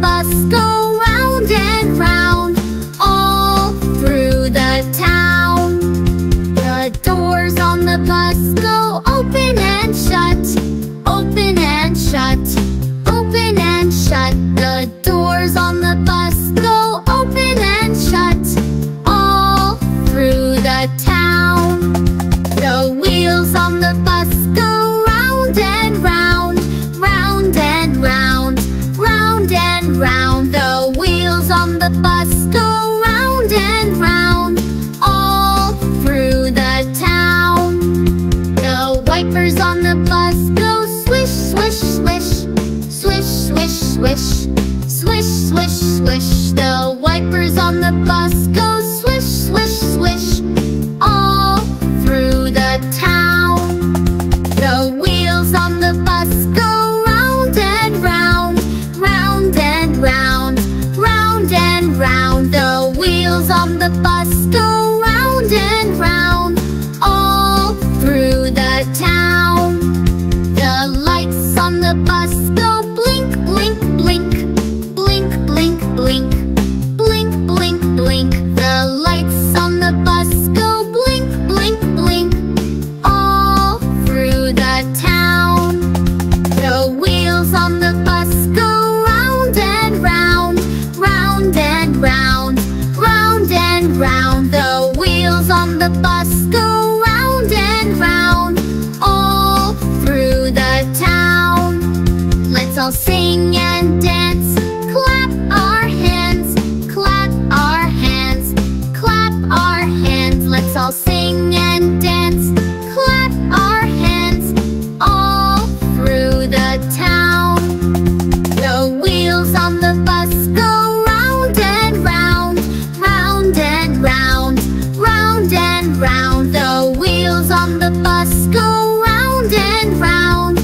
bus go round and round, all through the town. The doors on the bus go open and shut, on the bus go round and round, all through the town. The wipers on the bus go swish, swish, swish, swish, swish, swish, swish, swish, swish. The wipers on the bus go swish, swish, swish, on the bus go round and round, all through the town. The lights on the bus go blink, blink, blink, blink, blink, blink, blink, blink, blink. The lights on the bus go blink, blink, blink, all through the town. The wheels on the the bus go round and round, all through the town. Let's all sing and dance, The wheels on the bus go round and round.